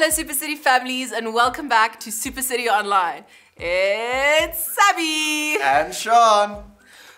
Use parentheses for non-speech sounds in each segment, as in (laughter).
Hello, Super City families, and welcome back to Super City Online. It's Sabi! And Sean.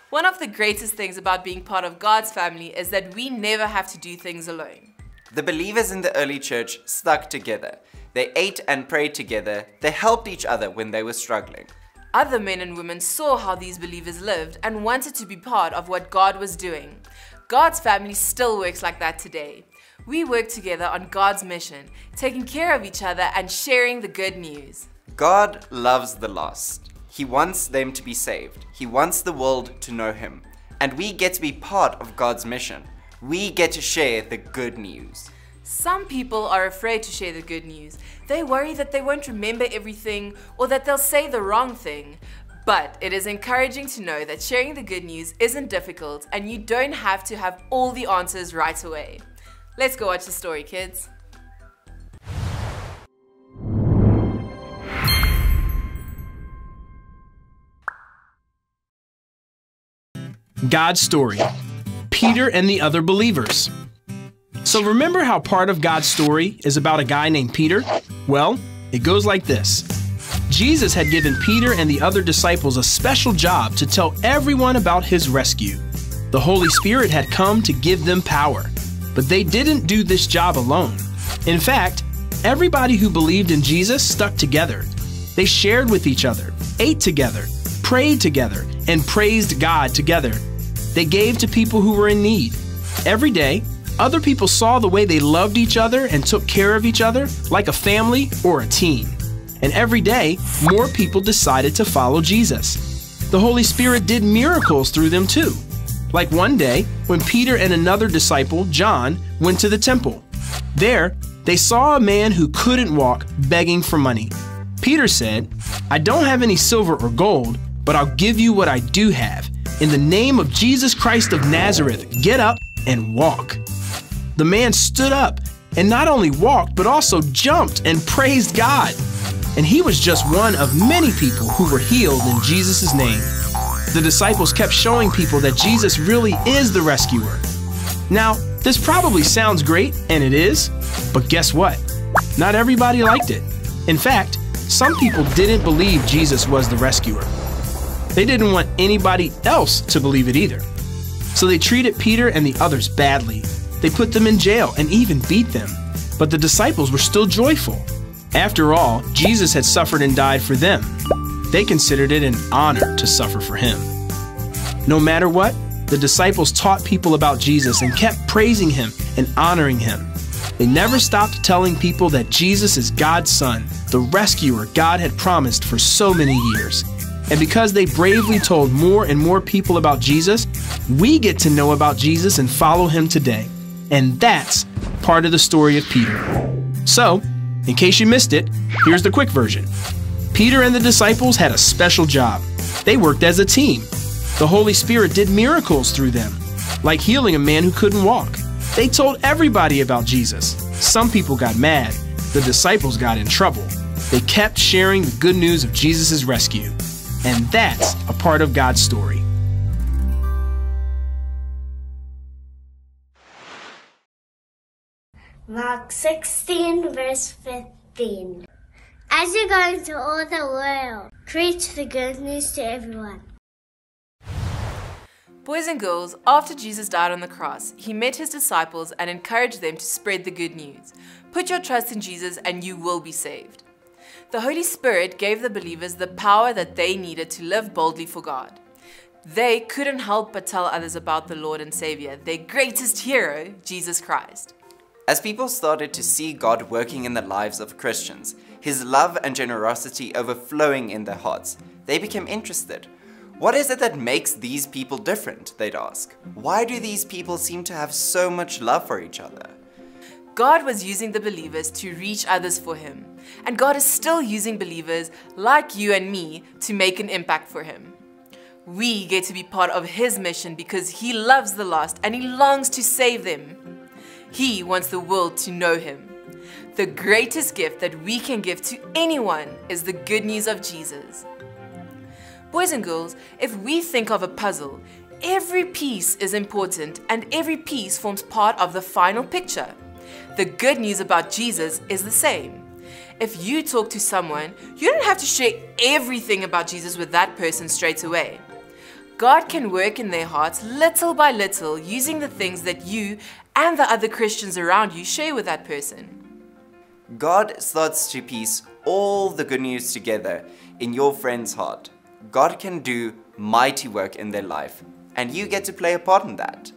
One of the greatest things about being part of God's family is that we never have to do things alone. The believers in the early church stuck together. They ate and prayed together. They helped each other when they were struggling. Other men and women saw how these believers lived and wanted to be part of what God was doing. God's family still works like that today. We work together on God's mission, taking care of each other and sharing the good news. God loves the lost. He wants them to be saved. He wants the world to know Him. And we get to be part of God's mission. We get to share the good news. Some people are afraid to share the good news. They worry that they won't remember everything or that they'll say the wrong thing. But it is encouraging to know that sharing the good news isn't difficult and you don't have to have all the answers right away. Let's go watch the story, kids. God's story Peter and the other believers. So, remember how part of God's story is about a guy named Peter? Well, it goes like this Jesus had given Peter and the other disciples a special job to tell everyone about his rescue. The Holy Spirit had come to give them power, but they didn't do this job alone. In fact, everybody who believed in Jesus stuck together. They shared with each other, ate together, prayed together, and praised God together. They gave to people who were in need. Every day, other people saw the way they loved each other and took care of each other like a family or a team. And every day, more people decided to follow Jesus. The Holy Spirit did miracles through them too. Like one day, when Peter and another disciple, John, went to the temple. There, they saw a man who couldn't walk begging for money. Peter said, I don't have any silver or gold, but I'll give you what I do have. In the name of Jesus Christ of Nazareth, get up and walk. The man stood up and not only walked, but also jumped and praised God. And he was just one of many people who were healed in Jesus' name. The disciples kept showing people that Jesus really is the rescuer. Now, this probably sounds great, and it is, but guess what? Not everybody liked it. In fact, some people didn't believe Jesus was the rescuer. They didn't want anybody else to believe it either. So they treated Peter and the others badly. They put them in jail and even beat them. But the disciples were still joyful. After all, Jesus had suffered and died for them. They considered it an honor to suffer for him. No matter what, the disciples taught people about Jesus and kept praising him and honoring him. They never stopped telling people that Jesus is God's Son, the rescuer God had promised for so many years. And because they bravely told more and more people about Jesus, we get to know about Jesus and follow him today. And that's part of the story of Peter. So, in case you missed it, here's the quick version. Peter and the disciples had a special job. They worked as a team. The Holy Spirit did miracles through them, like healing a man who couldn't walk. They told everybody about Jesus. Some people got mad. The disciples got in trouble. They kept sharing the good news of Jesus' rescue. And that's a part of God's story. Mark 16, verse 15. As you go into all the world, preach the good news to everyone. Boys and girls, after Jesus died on the cross, he met his disciples and encouraged them to spread the good news. Put your trust in Jesus and you will be saved. The Holy Spirit gave the believers the power that they needed to live boldly for God. They couldn't help but tell others about the Lord and Savior, their greatest hero, Jesus Christ. As people started to see God working in the lives of Christians, his love and generosity overflowing in their hearts, they became interested. What is it that makes these people different? They'd ask. Why do these people seem to have so much love for each other? God was using the believers to reach others for Him, and God is still using believers like you and me to make an impact for Him. We get to be part of His mission because He loves the lost and He longs to save them. He wants the world to know Him. The greatest gift that we can give to anyone is the good news of Jesus. Boys and girls, if we think of a puzzle, every piece is important and every piece forms part of the final picture. The good news about Jesus is the same. If you talk to someone, you don't have to share everything about Jesus with that person straight away. God can work in their hearts little by little using the things that you and the other Christians around you share with that person. God starts to piece all the good news together in your friend's heart. God can do mighty work in their life, and you get to play a part in that.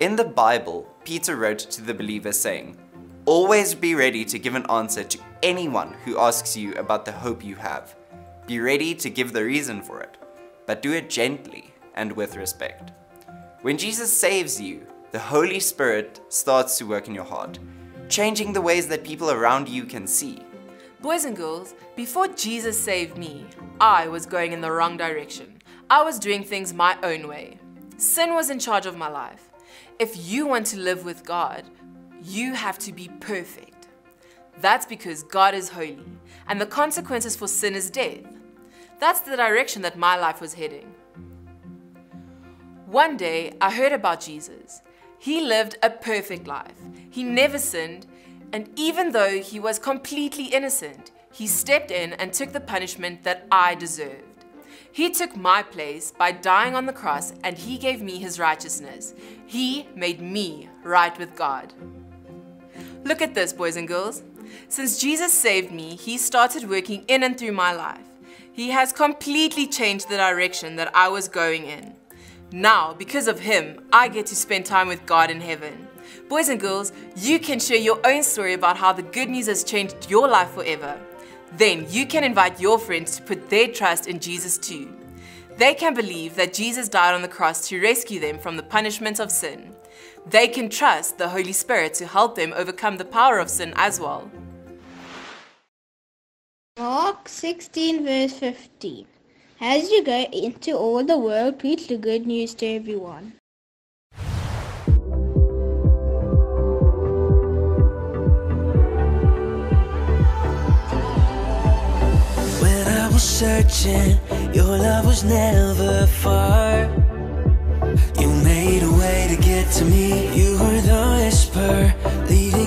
In the Bible, Peter wrote to the believers saying, Always be ready to give an answer to anyone who asks you about the hope you have. Be ready to give the reason for it, but do it gently and with respect. When Jesus saves you, the Holy Spirit starts to work in your heart, changing the ways that people around you can see. Boys and girls, before Jesus saved me, I was going in the wrong direction. I was doing things my own way. Sin was in charge of my life. If you want to live with God, you have to be perfect. That's because God is holy, and the consequences for sin is death. That's the direction that my life was heading. One day, I heard about Jesus. He lived a perfect life. He never sinned, and even though he was completely innocent, he stepped in and took the punishment that I deserved. He took my place by dying on the cross and he gave me his righteousness. He made me right with God. Look at this, boys and girls. Since Jesus saved me, he started working in and through my life. He has completely changed the direction that I was going in. Now, because of him, I get to spend time with God in heaven. Boys and girls, you can share your own story about how the good news has changed your life forever. Then you can invite your friends to put their trust in Jesus too. They can believe that Jesus died on the cross to rescue them from the punishment of sin. They can trust the Holy Spirit to help them overcome the power of sin as well. Mark 16, verse 15. As you go into all the world, preach the good news to everyone. When I was searching, your love was never far. You made a way to get to me. You were the whisper leading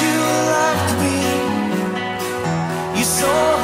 you loved me. You saw.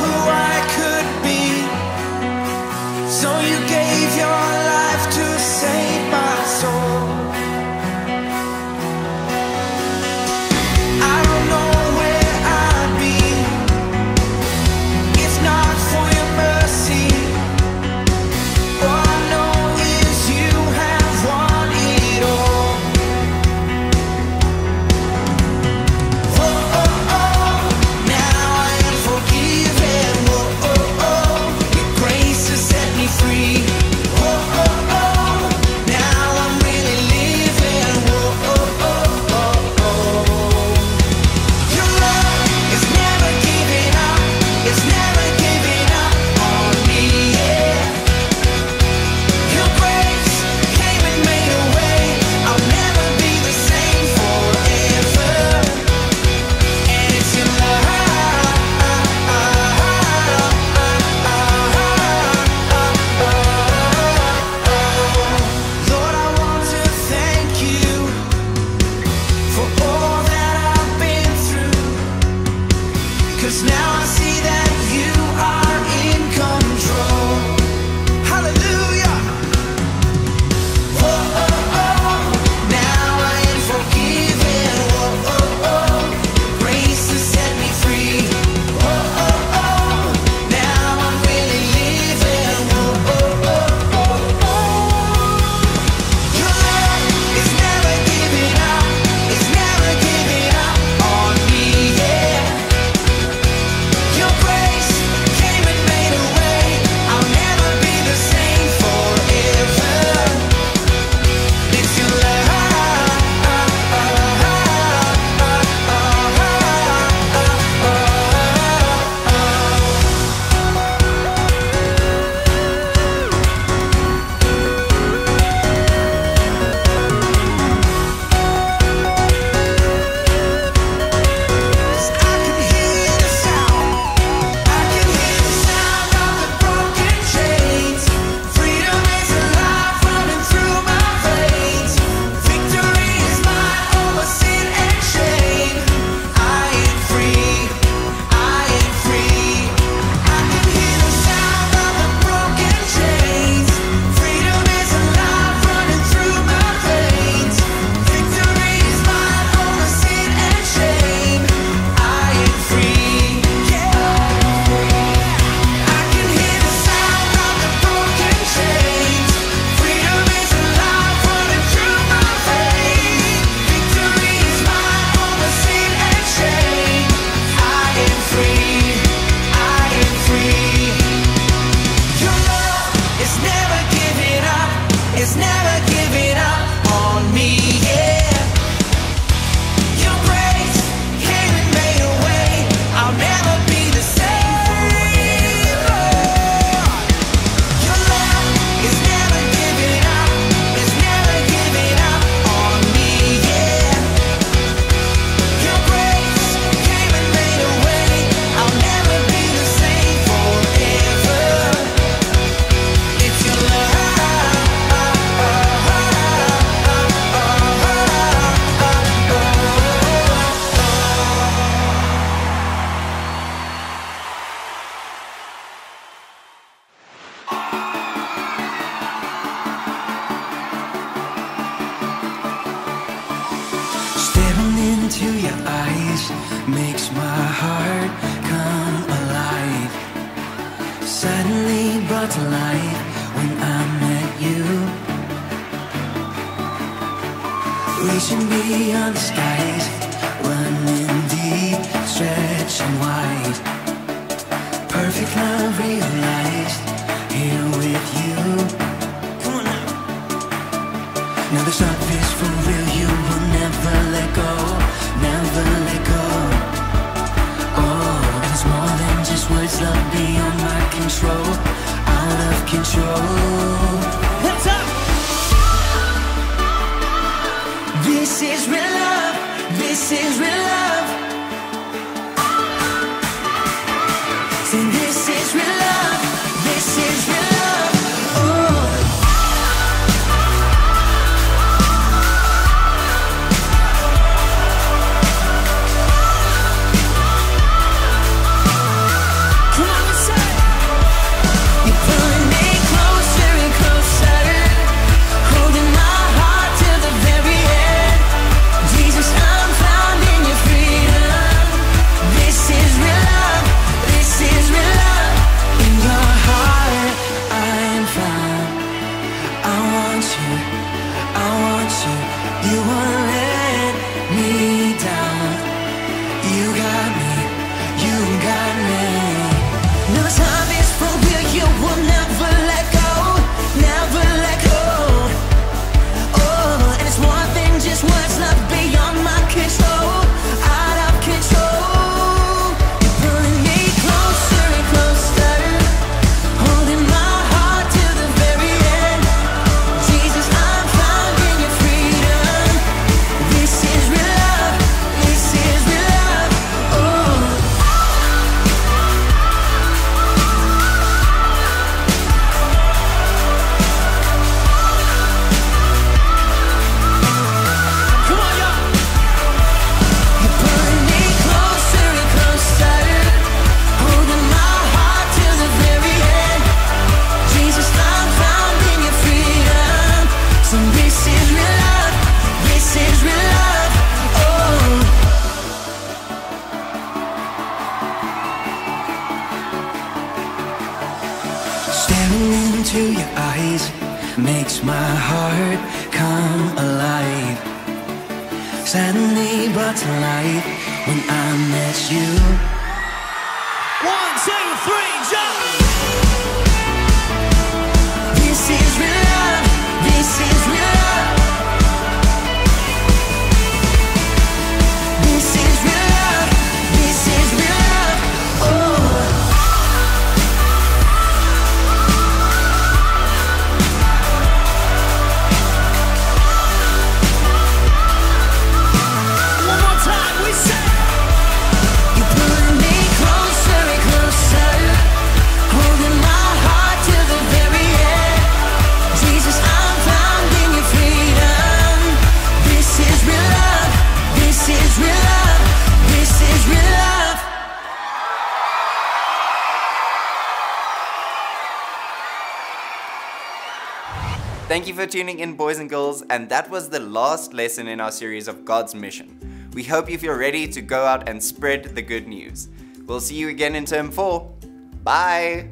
beyond the skies, running deep, stretching wide. Perfect love realized, here with you. Now. Now this love is for real, you will never let go, never let go. Oh, it's more than just words, love beyond my control, out of control. This is real love. This is real love. See, this is real love. heart come alive. Suddenly brought to life when I met you. Thank you for tuning in, boys and girls, and that was the last lesson in our series of God's mission. We hope you feel ready to go out and spread the good news. We'll see you again in term four. Bye!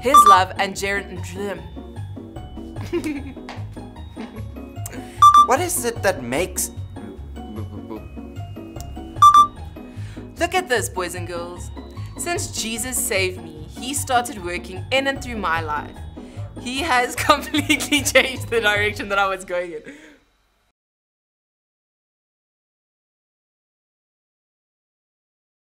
His love and Jared and Jim. What is it that makes... Look at this, boys and girls. Since Jesus saved me, he started working in and through my life. He has (laughs) completely changed the direction that I was going in.